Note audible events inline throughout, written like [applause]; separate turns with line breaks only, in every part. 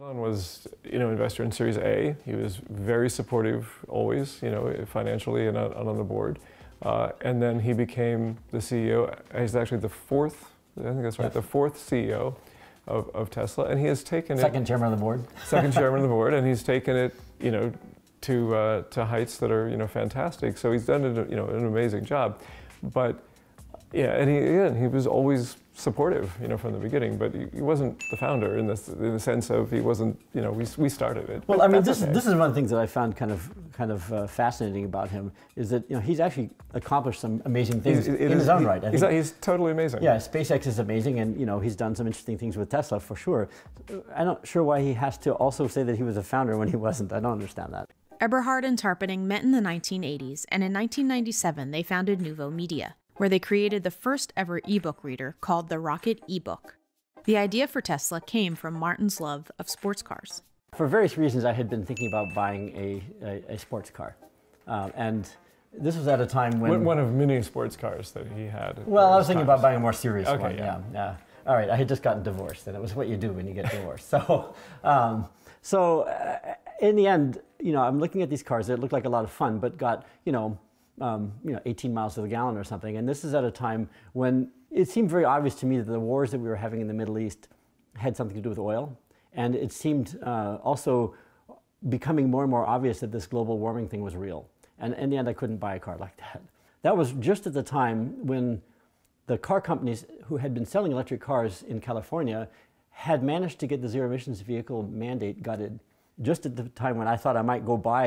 Elon was, you know, investor in Series A. He was very supportive always, you know, financially and on the board. Uh, and then he became the CEO. He's actually the fourth, I think that's right, the fourth CEO of, of Tesla. And he has taken
second
it.
Second chairman of the board. [laughs]
Second chairman of the board. And he's [laughs] taken it, you know, to, uh, to heights that are, you know, fantastic. So he's done, you know, an amazing job. But yeah, and he, again, he was always supportive, you know, from the beginning, but he, he wasn't the founder in, this, in the sense of he wasn't, you know, we, we started it.
Well, I mean, this, okay. this is one of the things that I found kind of kind of uh, fascinating about him is that you know he's actually accomplished some amazing things in is, his own
he,
right.
He's, he's, totally amazing.
Yeah, SpaceX is amazing, and you know he's done some interesting things with Tesla for sure. I'm not sure why he has to also say that he was a founder when he wasn't. I don't understand that.
Eberhard and Tarpenning met in the 1980s, and in 1997 they founded Nuvo Media where they created the first ever ebook reader called the Rocket eBook. The idea for Tesla came from Martin's love of sports cars.
For various reasons, I had been thinking about buying a, a, a sports car. Uh, and this was at a time when.
One of many sports cars that he had.
Well, I was thinking times. about buying a more serious
okay,
one.
Yeah.
yeah. All right, I had just gotten divorced, and it was what you do when you get divorced. [laughs] so, um, so uh, in the end, you know, I'm looking at these cars It looked like a lot of fun, but got, you know, um, you know, 18 miles to the gallon or something. And this is at a time when it seemed very obvious to me that the wars that we were having in the Middle East had something to do with oil. And it seemed uh, also becoming more and more obvious that this global warming thing was real. And in the end, I couldn't buy a car like that. That was just at the time when the car companies who had been selling electric cars in California had managed to get the zero emissions vehicle mandate gutted just at the time when I thought I might go buy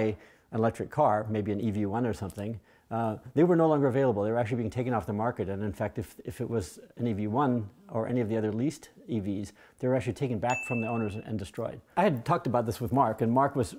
an electric car, maybe an EV1 or something, uh, they were no longer available. They were actually being taken off the market. And in fact, if, if it was an EV1 or any of the other leased EVs, they were actually taken back from the owners and destroyed. I had talked about this with Mark, and Mark was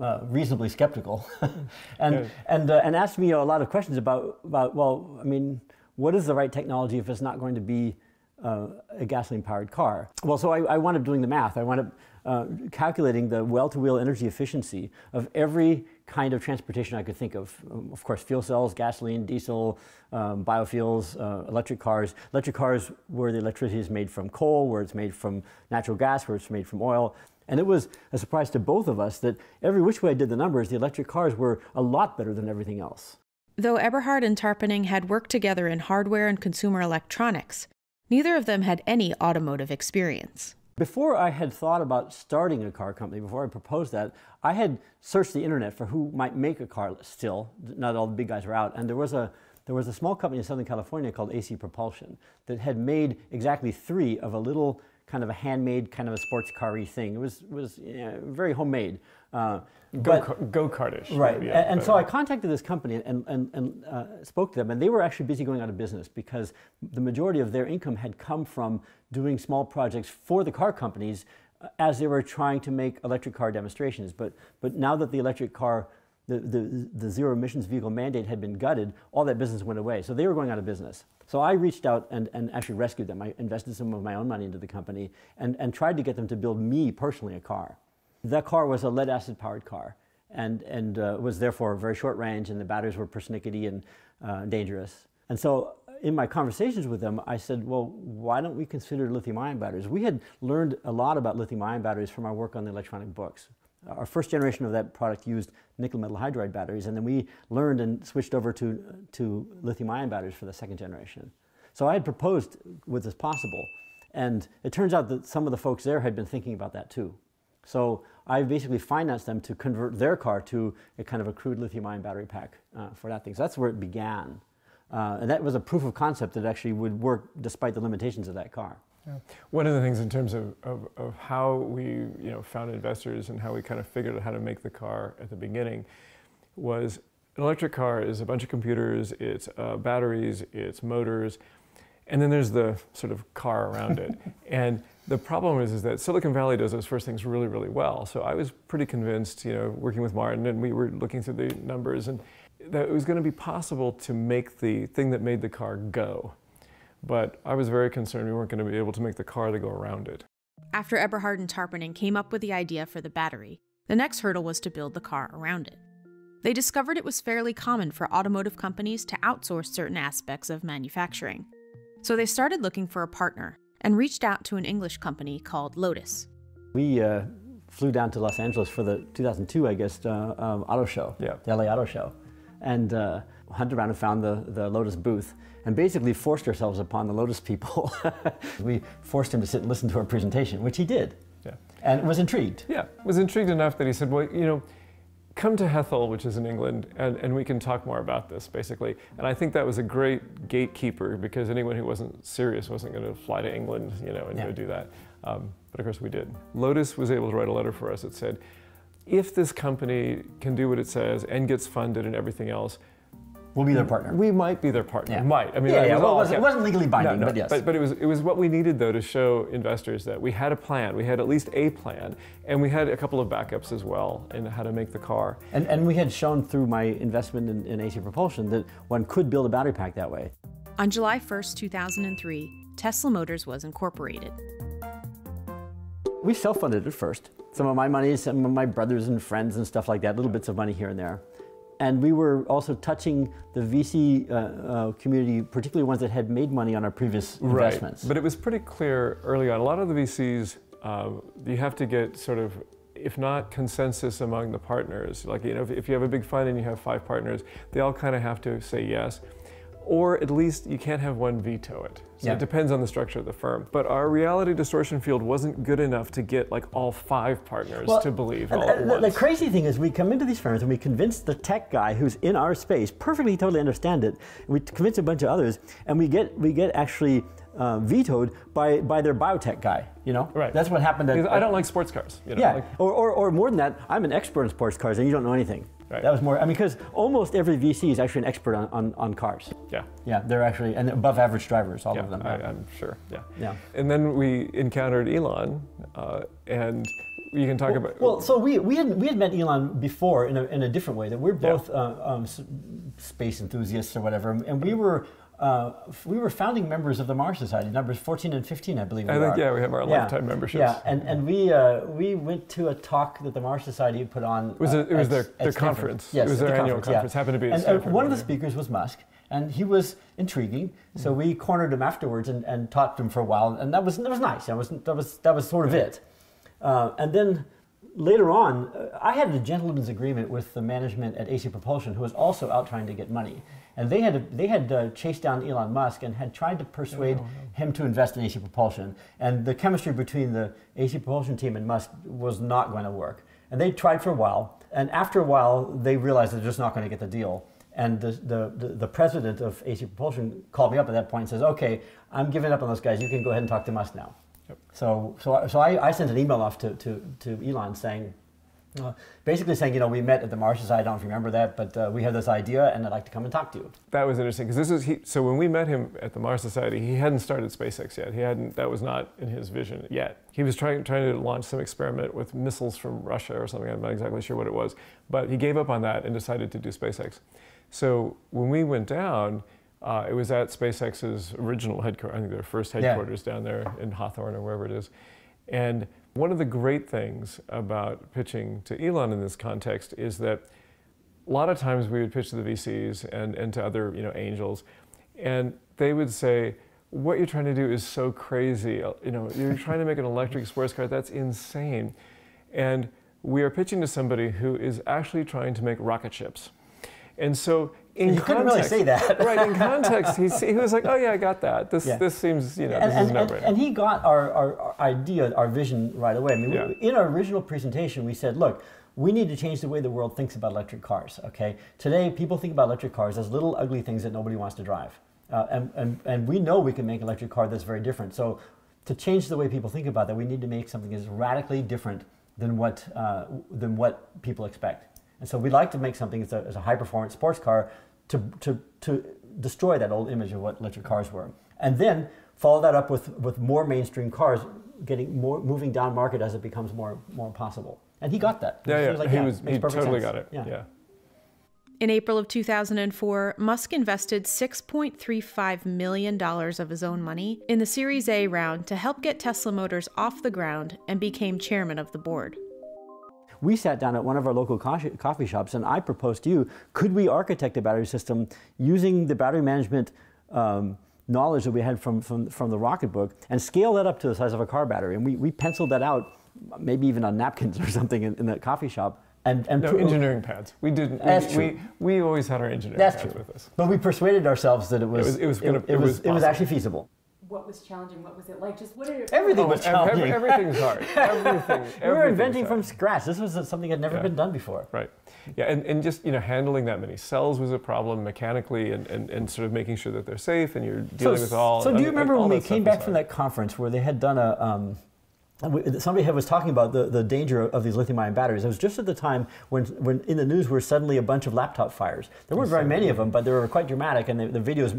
uh, reasonably skeptical [laughs] and, yeah. and, uh, and asked me a lot of questions about, about, well, I mean, what is the right technology if it's not going to be uh, a gasoline powered car. Well, so I, I wound up doing the math. I wound up uh, calculating the well to wheel energy efficiency of every kind of transportation I could think of. Um, of course, fuel cells, gasoline, diesel, um, biofuels, uh, electric cars. Electric cars where the electricity is made from coal, where it's made from natural gas, where it's made from oil. And it was a surprise to both of us that every which way I did the numbers, the electric cars were a lot better than everything else.
Though Eberhard and Tarpenning had worked together in hardware and consumer electronics, neither of them had any automotive experience.
Before I had thought about starting a car company, before I proposed that, I had searched the internet for who might make a car still. Not all the big guys were out. And there was a, there was a small company in Southern California called AC Propulsion that had made exactly three of a little kind of a handmade, kind of a sports car thing. It was, was you know, very homemade. Uh,
go, go kartish.
Right. Yeah, and, and so I contacted this company and, and, and uh, spoke to them, and they were actually busy going out of business because the majority of their income had come from doing small projects for the car companies uh, as they were trying to make electric car demonstrations. But, but now that the electric car the, the, the, zero emissions vehicle mandate had been gutted, all that business went away. So they were going out of business. So I reached out and, and actually rescued them. I invested some of my own money into the company and, and tried to get them to build me personally a car. That car was a lead acid powered car and, and uh, was therefore very short range, and the batteries were persnickety and uh, dangerous. And so in my conversations with them, I said, well, why don't we consider lithium ion batteries? We had learned a lot about lithium ion batteries from our work on the electronic books. Our first generation of that product used nickel metal hydride batteries, and then we learned and switched over to, to lithium ion batteries for the second generation. So I had proposed, was this possible? And it turns out that some of the folks there had been thinking about that too. So I basically financed them to convert their car to a kind of a crude lithium ion battery pack uh, for that thing. So that's where it began. Uh, and that was a proof of concept that actually would work despite the limitations of that car.
Yeah. One of the things in terms of, of, of, how we you know, found investors and how we kind of figured out how to make the car at the beginning was an electric car is a bunch of computers, it's uh, batteries, it's motors, and then there's the sort of car around it. [laughs] and the problem is, is that Silicon Valley does those first things really, really well. So I was pretty convinced, you know, working with Martin, and we were looking through the numbers, and that it was going to be possible to make the thing that made the car go. But I was very concerned we weren't going to be able to make the car to go around it.
After Eberhard and Tarpenning came up with the idea for the battery, the next hurdle was to build the car around it. They discovered it was fairly common for automotive companies to outsource certain aspects of manufacturing. So they started looking for a partner and reached out to an English company called Lotus.
We uh, flew down to Los Angeles for the 2002, I guess, uh, um, auto show,
Yeah.
the LA Auto Show, and uh, hunted around and found the, the Lotus booth and basically forced ourselves upon the Lotus people. [laughs] we forced him to sit and listen to our presentation, which he did,
Yeah.
and was intrigued.
Yeah, was intrigued enough that he said, well, you know, come to Hethel, which is in England, and, and we can talk more about this, basically. And I think that was a great gatekeeper because anyone who wasn't serious wasn't going to fly to England, you know, and
Yeah.
go do that. Um, but of course we did. Lotus was able to write a letter for us that said, if this company can do what it says and gets funded and everything else,
We'll be their partner.
we might be their partner.
Yeah.
Might. I mean,
Yeah, yeah,
was
well, it wasn't- it wasn't legally binding,
no, no,
but yes.
But, but it was it was what we needed though to show investors that we had a plan. We had at least a plan, and we had a couple of backups as well in how to make the car.
And, and we had shown through my investment in, in AC Propulsion that one could build a battery pack that way.
On July 1st, 2003, Tesla Motors was incorporated.
We self-funded it first. Some of my money, some of my brothers and friends and stuff like that, little bits of money here and there. And we were also touching the VC uh, uh, community, particularly ones that had made money on our previous investments.
Right. But it was pretty clear early on. A lot of the VCs, um, you have to get sort of, if not consensus among the partners, like you know, if, if you have a big fund and you have five partners, they all kind of have to say yes. Or at least you can't have one veto it. So
Yeah.
it depends on the structure of the firm. But our reality distortion field wasn't good enough to get like all five partners
Well,
to believe all at
and the, the crazy thing is, we come into these firms and we convince the tech guy who's in our space perfectly, totally understand it. We convince a bunch of others, and we get we get actually uh, vetoed by by their biotech guy. You know,
Right.
That's what happened. At,
I don't like sports cars. You know?
Yeah,
like-
or, or, or more than that, I'm an expert in sports cars and you don't know anything.
Right.
That was more, I mean, because almost every VC is actually an expert on, on, on cars.
yeah.
Yeah, they're actually, and above average drivers, all
Yeah,
of them.
I, I'm sure. Yeah.
Yeah.
And then we encountered Elon, uh, and you can talk about.
Well, so we, we, had, we had met Elon before in a, in a different way, that we're
Yeah.
both uh, um, space enthusiasts or whatever, and we were, uh, we were founding members of the Mars Society, numbers 14 and 15, I believe we
I think
are.
yeah, we have our
Yeah,
lifetime memberships.
Yeah, and, and we, uh, we went to a talk that the Mars Society put on.
It was,
uh,
it was
at-
their, their conference.
Yes,
it was their
the
annual
conference, yeah.
Happened to be
And uh,
Stanford.
one of the speakers was Musk, and he was intriguing. So we cornered him afterwards and, and talked to him for a while, and that was that was nice. That was that was that was sort of it. Uh, and then later on, uh, I had a gentleman's agreement with the management at AC Propulsion, who was also out trying to get money, and they had they had uh, chased down Elon Musk and had tried to persuade him to invest in AC Propulsion. And the chemistry between the AC Propulsion team and Musk was not going to work. And they tried for a while, and after a while, they realized they're just not going to get the deal. And the, the, the, the president of AC Propulsion called me up at that point and says, "Okay, I'm giving up on those guys. You can go ahead and talk to Musk now." So, so, I- so I, I sent an email off to, to, to Elon saying, uh, basically saying, you know, we met at the Mars Society. I don't know if you remember that, but uh, we had this idea, and I'd like to come and talk to you.
That was interesting because this was he. So when we met him at the Mars Society, he hadn't started SpaceX yet. He hadn't. That was not in his vision yet. He was trying trying to launch some experiment with missiles from Russia or something. I'm not exactly sure what it was, but he gave up on that and decided to do SpaceX. So when we went down, uh, it was at SpaceX's original headquarters. I think their first
Yeah.
headquarters down there in Hawthorne or wherever it is, and one of the great things about pitching to Elon in this context is that a lot of times we would pitch to the VCs and, and to other you know angels, and they would say, "What you're trying to do is so crazy. You know, you're trying to make an electric sports car. That's insane." And we are pitching to somebody who is actually trying to make rocket ships. And so, in
You couldn't really say that.
right? In [laughs] context, he, he was like, "Oh yeah, I got that. This
Yeah.
this seems you know
and,
this
and,
is
and,
brainer."
and he got our, our, our idea, our vision right away. I mean,
Yeah.
we, in our original presentation, we said, look, we need to change the way the world thinks about electric cars. Okay, today people think about electric cars as little ugly things that nobody wants to drive, uh, and, and and we know we can make an electric car that's very different. So, to change the way people think about that, we need to make something that's radically different than what uh, than what people expect. And so, we'd like to make something as a, that's a high performance sports car to, to, to destroy that old image of what electric cars were. And then follow that up with, with more mainstream cars getting more moving down market as it becomes more more possible. And he got that.
yeah,
He
yeah,
was like,
he
yeah,
was he totally
sense.
got it. yeah.
In April of 2004, Musk invested $6.35 million of his own money in the Series A round to help get Tesla Motors off the ground and became chairman of the board.
We sat down at one of our local coffee coffee shops and I proposed to you, could we architect a battery system using the battery management um, knowledge that we had from, from, from the Rocket book and scale that up to the size of a car battery? And we, we penciled that out maybe even on napkins [laughs] or something in, in the coffee shop. And, and
no, engineering pads. We didn't.
That's
we,
true.
We, we always had our engineering
That's
pads
true.
with us.
But we persuaded ourselves that it was
was- it was gonna-
it,
it
was
was
it was actually feasible.
What was challenging? What was it like? Just what did it?
Everything
Oh,
was
ev- ev-
challenging.
everything's hard. [laughs] Everything.
we were
everything
inventing from scratch. This was something that had never
Yeah.
been done before.
Right. Yeah, and, and just you know handling that many cells was a problem mechanically, and, and, and sort of making sure that they're safe, and you're dealing with all.
So do you remember when we came back
was
from that conference where they had done a? Um, we- somebody was talking about the, the danger of these lithium-ion batteries. It was just at the time when, when in the news were suddenly a bunch of laptop fires. There weren't very many of them, but they were quite dramatic, and the, the videos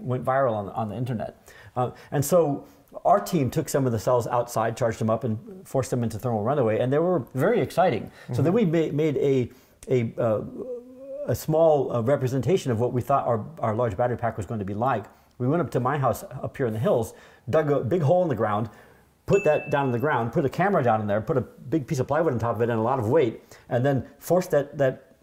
went viral on, on the internet. Uh, and so our team took some of the cells outside, charged them up, and forced them into thermal runaway, and they were very exciting. So then we made, made a a uh, a small uh, representation of what we thought our, our large battery pack was going to be like. We went up to my house up here in the hills, dug a big hole in the ground, put that down in the ground, put a camera down in there, put a big piece of plywood on top of it and a lot of weight, and then force that, that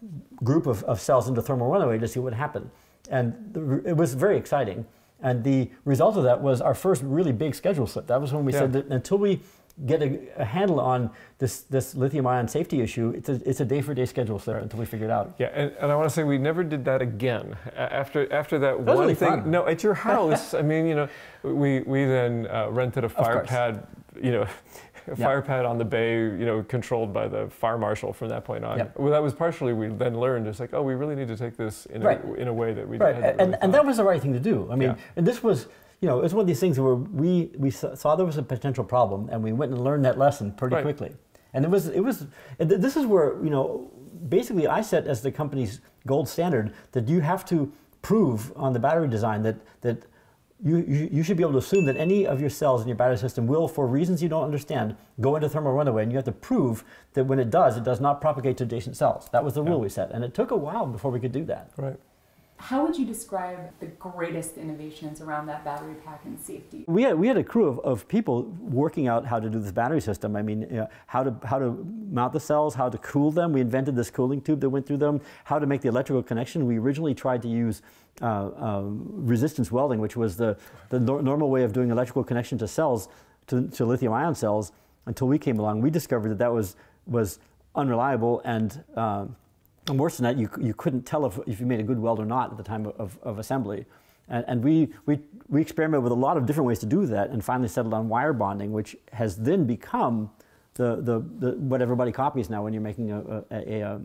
group of, of cells into thermal runaway to see what happened. And the, it was very exciting. And the result of that was our first really big schedule slip. That was when we
Yeah.
said that until we get a, a handle on this, this lithium ion safety issue, it's a, it's a day for day schedule slip until we figure it out.
Yeah, and, and I want to say we never did that again. After after that
was
one
really
thing,
fun.
no, at your [laughs] house. I mean, you know, we we then uh, rented a fire pad, you know, [laughs] a fire pad on the bay, you know, controlled by the fire marshal from that point on. Well, that was partially we then learned. It's like, oh, we really need to take this in
Right.
a, in a way that we
Right, and,
really
and
thought.
that was the right thing to do. I mean, and this was, you know, it was one of these things where we, we saw there was a potential problem and we went and learned that lesson pretty
Right.
quickly. And it was, it was, and this is where, you know, basically I set as the company's gold standard that you have to prove on the battery design that, that you, you, you should be able to assume that any of your cells in your battery system will, for reasons you don't understand, go into thermal runaway. And you have to prove that when it does, it does not propagate to adjacent cells. That was the rule we set. And it took a while before we could do that.
right.
How would you describe the greatest innovations around that battery pack and safety?
We had, we had a crew of, of people working out how to do this battery system. I mean, you know, how, to, how to mount the cells, how to cool them. We invented this cooling tube that went through them, how to make the electrical connection. We originally tried to use uh, um, resistance welding, which was the, the nor- normal way of doing electrical connection to cells, to, to lithium ion cells. Until we came along, we discovered that that was, was unreliable and um, and worse than that, you, you couldn't tell if, if you made a good weld or not at the time of, of assembly. And, and we, we, we experimented with a lot of different ways to do that and finally settled on wire bonding, which has then become the, the, the, what everybody copies now when you're making a, a, a,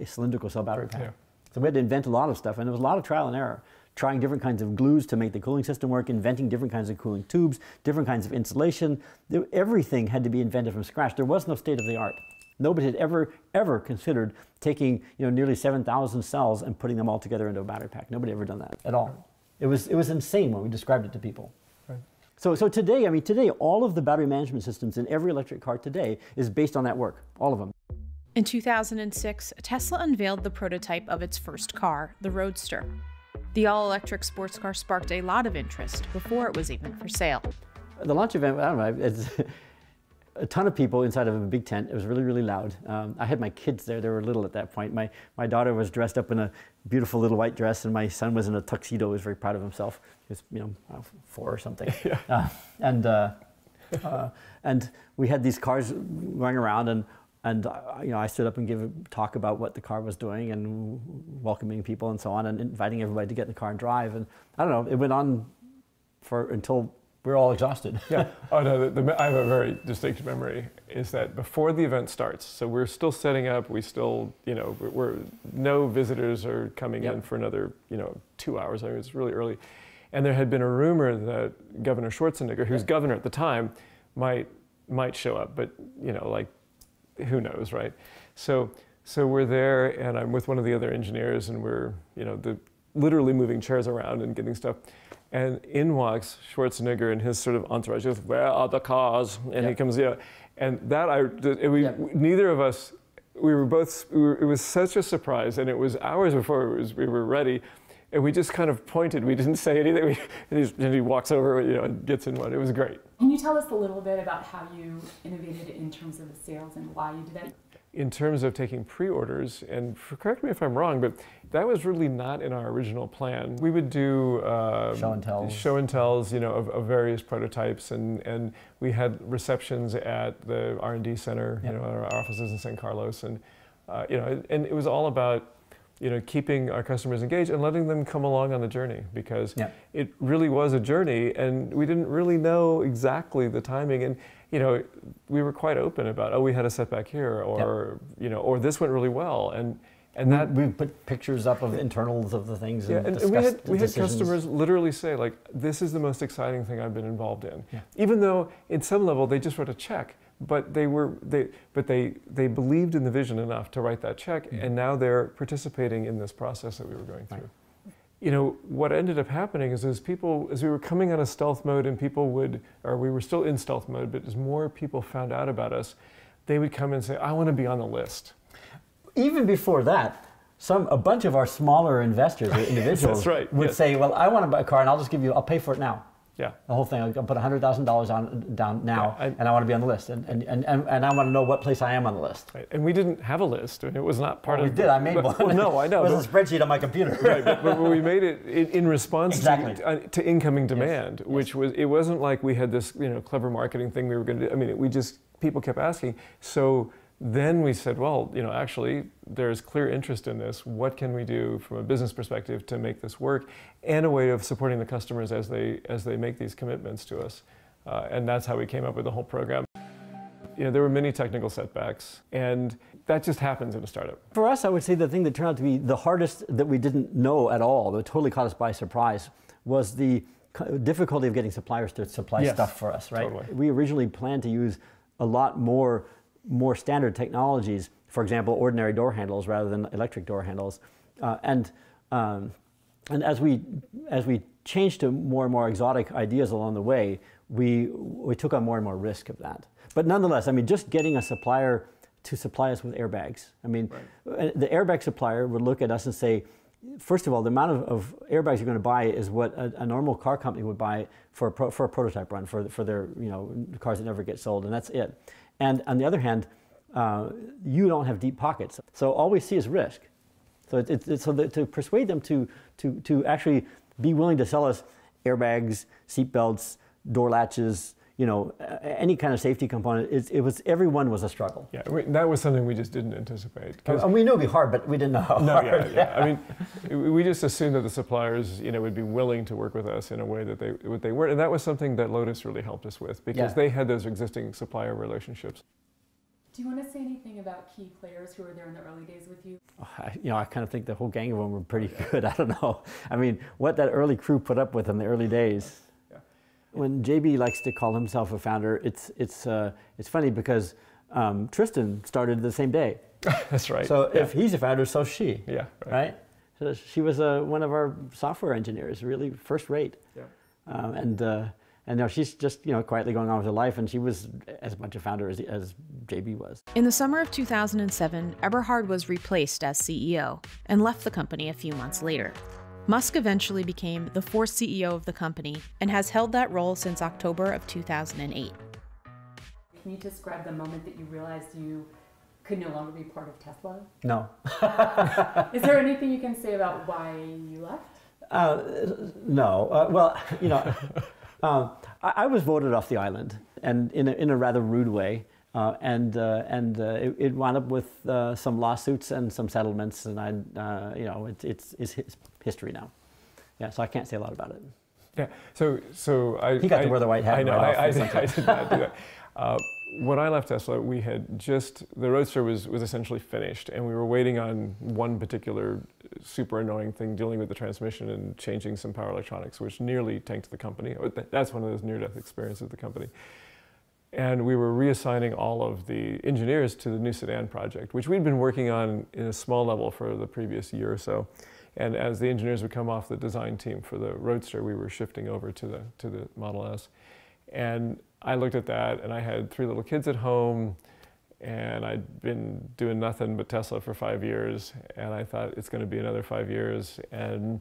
a, cylindrical cell battery pack.
Yeah.
So we had to invent a lot of stuff, and there was a lot of trial and error. Trying different kinds of glues to make the cooling system work, inventing different kinds of cooling tubes, different kinds of insulation. Everything had to be invented from scratch. There was no state of the art. Nobody had ever, ever considered taking you know, nearly 7,000 cells and putting them all together into a battery pack. Nobody had ever done that at all. It was, it was insane when we described it to people.
Right.
So, so today, I mean, today, all of the battery management systems in every electric car today is based on that work, all of them.
In 2006, Tesla unveiled the prototype of its first car, the Roadster. The all electric sports car sparked a lot of interest before it was even for sale.
The launch event, I don't know, it's a ton of people inside of a big tent. It was really, really loud. Um, I had my kids there. They were little at that point. My, my daughter was dressed up in a beautiful little white dress, and my son was in a tuxedo. He was very proud of himself. He was, you know, four or something. [laughs] Uh, and, uh, uh, and we had these cars going around, and, and uh, you know, I stood up and gave a talk about what the car was doing and welcoming people and so on, and inviting everybody to get in the car and drive. And I don't know, it went on for until were all exhausted. [laughs]
Yeah. Oh no, the, the, I have a very distinct memory. Is that before the event starts? So we're still setting up. We still, you know, we're, we're no visitors are coming
Yep.
in for another, you know, two hours. I mean, it's really early, and there had been a rumor that Governor Schwarzenegger, who's governor at the time, might might show up, but you know, like, who knows, right? So so we're there, and I'm with one of the other engineers, and we're, you know, the literally moving chairs around and getting stuff. And in walks Schwarzenegger and his sort of entourage. He goes, "Where are the cars?" And he comes, yeah. And that I, it, we,
Yep.
neither of us, we were both. We were, it was such a surprise, and it was hours before it was, we were ready, and we just kind of pointed. We didn't say anything. We, and, he's, and he walks over, you know, and gets in one. It was great.
Can you tell us a little bit about how you innovated in terms of the sales and why you did that?
in terms of taking pre-orders, and for, correct me if I'm wrong, but that was really not in our original plan. We would do uh,
Show and tells.
show and tells, you know, of, of various prototypes, and, and we had receptions at the R&D center,
Yep.
you know, our offices in San Carlos, and uh, you know, and it was all about you know keeping our customers engaged and letting them come along on the journey because it really was a journey, and we didn't really know exactly the timing, and you know, we were quite open about, oh, we had a setback here, or you know, or this went really well, and and that
we put pictures up of internals of the things
yeah,
and,
and, we had
the
we had customers literally say like, "This is the most exciting thing I've been involved in,"
Yeah.
even though in some level they just wrote a check, but they were they but they they believed in the vision enough to write that check,
Mhm.
and now they're participating in this process that we were going through.
Right.
You know what ended up happening is as people as we were coming out of stealth mode and people would or we were still in stealth mode, but as more people found out about us, they would come and say, "I want to be on the list."
Even before that, some a bunch of our smaller investors or [laughs] individuals
right,
would
yes.
say, "Well, I want to buy a car, and I'll just give you, I'll pay for it now."
Yeah.
The whole thing, I'll put hundred thousand dollars on down now,
Yeah, I-
and I want to be on the list, and and, and, and I want to know what place I am on the list.
Right. And we didn't have a list, and it was not part
Well,
of.
we did. I made [laughs]
but-
one.
Well, no, I know.
It
but-
was a spreadsheet on my computer. [laughs]
right, but, but we made it in, in response
Exactly.
to, uh, to incoming demand, which was it wasn't like we had this you know clever marketing thing we were going to do. I mean, we just people kept asking. So then we said, well, you know, actually there's clear interest in this. What can we do from a business perspective to make this work, and a way of supporting the customers as they as they make these commitments to us, uh, and that's how we came up with the whole program. You know, there were many technical setbacks, and that just happens in a startup.
For us, I would say the thing that turned out to be the hardest that we didn't know at all, that totally caught us by surprise, was the difficulty of getting suppliers to supply
Yes,
stuff for us, right?
totally.
We originally planned to use a lot more, more standard technologies, for example, ordinary door handles rather than electric door handles. Uh, and, um, and as we, as we changed to more and more exotic ideas along the way, we, we took on more and more risk of that. But nonetheless, I mean, just getting a supplier to supply us with airbags. I mean, uh, the airbag supplier would look at us and say, first of all, the amount of, of airbags you're going to buy is what a, a normal car company would buy for a, pro, for a prototype run for, for their you know cars that never get sold, and that's it. And on the other hand, uh, you don't have deep pockets, so all we see is risk. So it, it, so that to persuade them to, to, to actually be willing to sell us airbags, seat belts, door latches, you know, any kind of safety component, it, it was everyone was a struggle.
Yeah, we, that was something we just didn't anticipate.
And we knew it'd be hard, but we didn't know how
No,
hard.
yeah, yeah. I mean, [laughs] we- we just assumed that the suppliers, you know, would be willing to work with us in a way that they what they weren't, and that was something that Lotus really helped us with because
Yeah.
they had those existing supplier relationships.
Do you want to say anything about key players who were there in the early days with you? [sighs]
I, you know, I kind of think the whole gang of them were pretty [laughs] good. I don't know. I mean, what that early crew put up with in the early days.
Yeah.
When JB likes to call himself a founder, it's it's uh, it's funny because um, Tristan started the same day. [laughs]
That's right.
So
yeah.
if he's a founder, so she.
yeah, right.
right? So she was uh, one of our software engineers, really first rate.
Yeah.
Um, and uh, and now she's just you know quietly going on with her life, and she was as much a founder as, as JB was.
In the summer of 2007, Eberhard was replaced as CEO and left the company a few months later. Musk eventually became the fourth CEO of the company and has held that role since October of 2008.
Can you describe the moment that you realized you could no longer be part of Tesla?
No, [laughs]
Is there anything you can say about why you left?
uh, no. Uh, well, you know, [laughs] um, I, I was voted off the island, and in a, in a rather rude way. Uh, and uh, and uh, it, it wound up with uh, some lawsuits and some settlements, and I, uh, you know, it, it's it's his history now. Yeah, so I can't say a lot about it.
Yeah. So, so I.
He got to wear the white hat
I know.
right
I, I, did, I did not do that. [laughs] Uh, when I left Tesla, we had just the Roadster was was essentially finished, and we were waiting on one particular super annoying thing, dealing with the transmission and changing some power electronics, which nearly tanked the company. That's one of those near-death experiences of the company. And we were reassigning all of the engineers to the new sedan project, which we'd been working on in a small level for the previous year or so. And as the engineers would come off the design team for the Roadster, we were shifting over to the to the Model S. And I looked at that, and I had three little kids at home, and I'd been doing nothing but Tesla for five years, and I thought it's going to be another five years. And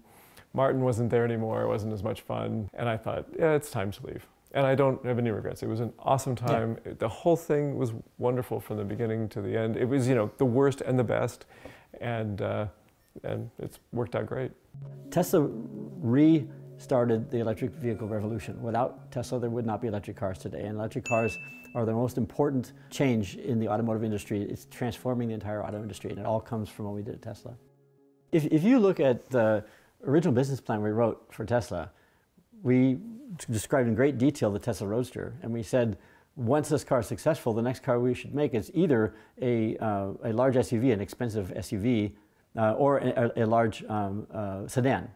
Martin wasn't there anymore; it wasn't as much fun, and I thought, yeah, it's time to leave. And I don't have any regrets. It was an awesome time. Yeah. The whole thing was wonderful from the beginning to the end. It was, you know, the worst and the best, and uh, and it's worked out great.
Tesla restarted the electric vehicle revolution. Without Tesla, there would not be electric cars today, and electric cars are the most important change in the automotive industry. It's transforming the entire auto industry, and it all comes from what we did at Tesla. If, if you look at the original business plan we wrote for Tesla, we described in great detail the Tesla Roadster, and we said, once this car is successful, the next car we should make is either a, uh, a large SUV, an expensive SUV, uh, or a, a large um, uh, sedan.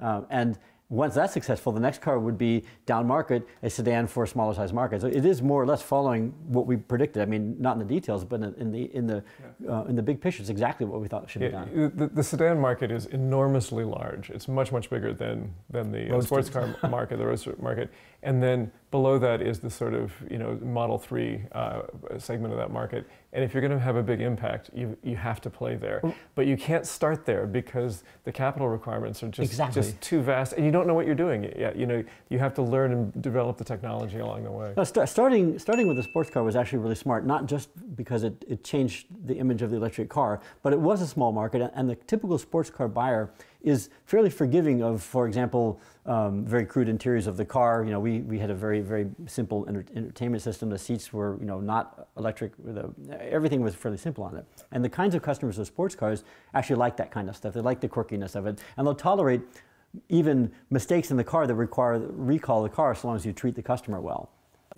Uh, and once that's successful, the next car would be down market, a sedan for a smaller size market. So it is more or less following what we predicted. I mean, not in the details, but in the in the yeah. uh, in the big picture, it's exactly what we thought should be done.
The, the, sedan market is enormously large. It's much much bigger than than the uh, sports car market, the roadster market. And then below that is the sort of you know Model 3 uh, segment of that market. And if you're going to have a big impact, you, you have to play there. But you can't start there because the capital requirements are just, exactly. just too vast, and you don't know what you're doing yet. You know, you have to learn and develop the technology along the way.
No, st starting, starting with the sports car was actually really smart, not just because it, it changed the image of the electric car, but it was a small market, and the typical sports car buyer is fairly forgiving of, for example, um, very crude interiors of the car. You know, we, we had a very, very simple enter entertainment system. The seats were, you know, not electric. The, everything was fairly simple on it. And the kinds of customers of sports cars actually like that kind of stuff. They like the quirkiness of it. And they'll tolerate even mistakes in the car that require recall of the car so long as you treat the customer well.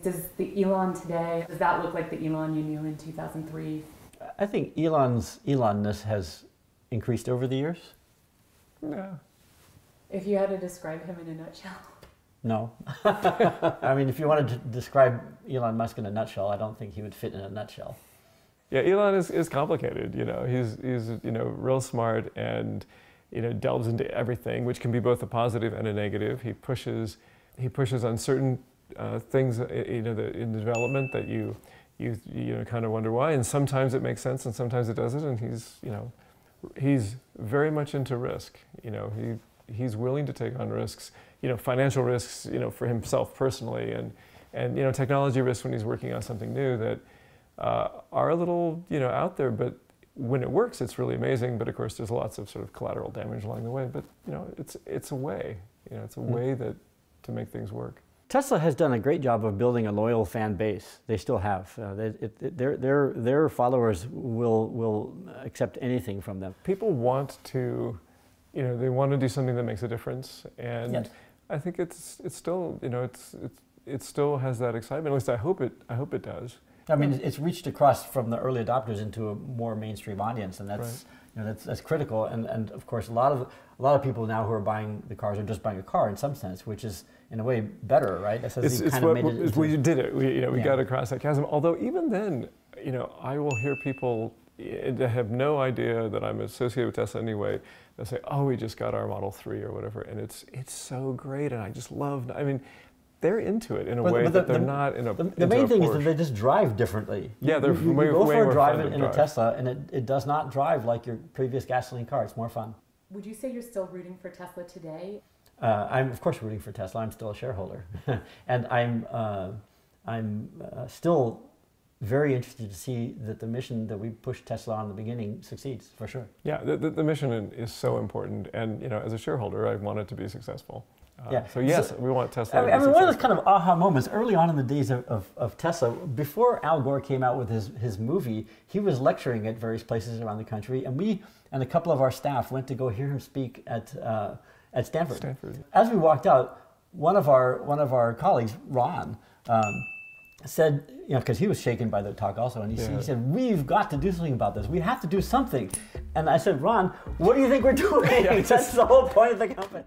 Does the Elon today, does that look like the Elon you knew in 2003?
I think Elon's Elonness has increased over the years.
No.
If you had to describe him in a nutshell.
No. [laughs] I mean, if you wanted to describe Elon Musk in a nutshell, I don't think he would fit in a nutshell.
Yeah, Elon is, is complicated. You know, he's, he's you know real smart and you know delves into everything, which can be both a positive and a negative. He pushes he pushes on certain uh, things uh, you know the, in development that you you you know kind of wonder why, and sometimes it makes sense and sometimes it doesn't. And he's you know he's very much into risk. You know, he, he's willing to take on risks, you know, financial risks, you know, for himself personally and, and, you know, technology risks when he's working on something new that uh, are a little, you know, out there, but when it works, it's really amazing. But of course, there's lots of sort of collateral damage along the way. But, you know, it's, it's a way, you know, it's a mm. way that to make things work.
Tesla has done a great job of building a loyal fan base. They still have. Uh, they, it, it, their, their, their followers will, will accept anything from them.
People want to, you know, they want to do something that makes a difference. And yes. I think it's, it's still, you know, it's, it's, it still has that excitement. At least I hope it, I hope it does.
I mean, it's reached across from the early adopters into a more mainstream audience, and that's right. you know that's that's critical. And and of course, a lot of a lot of people now who are buying the cars are just buying a car in some sense, which is in a way better, right?
It's, it's what, it we did it. We, you know, we yeah. got across that chasm. Although even then, you know, I will hear people eh, that have no idea that I'm associated with Tesla anyway. They'll say, "Oh, we just got our Model 3 or whatever," and it's it's so great, and I just love. I mean, they're into it in a but, way but the, that they're the, not in a.
The, the main thing Porsche. is that they just drive differently.
Yeah, they're
you,
way,
you go
way
for a drive
in,
in a Tesla, and it, it does not drive like your previous gasoline car. It's more fun.
Would you say you're still rooting for Tesla today?
Uh, I'm of course rooting for Tesla. I'm still a shareholder, [laughs] and I'm uh, I'm uh, still very interested to see that the mission that we pushed Tesla on in the beginning succeeds for sure.
Yeah, the, the, the mission is so important, and you know, as a shareholder, I want it to be successful. Uh, yeah. So yes, so, we want Tesla.
I mean, I mean one of those kind of aha moments early on in the days of, of, of, Tesla, before Al Gore came out with his, his movie, he was lecturing at various places around the country, and we and a couple of our staff went to go hear him speak at uh, at Stanford.
Stanford.
As we walked out, one of our one of our colleagues, Ron. Um, said, you know, because he was shaken by the talk also, and he, yeah. he, said, "We've got to do something about this. We have to do something." And I said, "Ron, what do you think we're [laughs] doing? [laughs] That's the whole point of the company."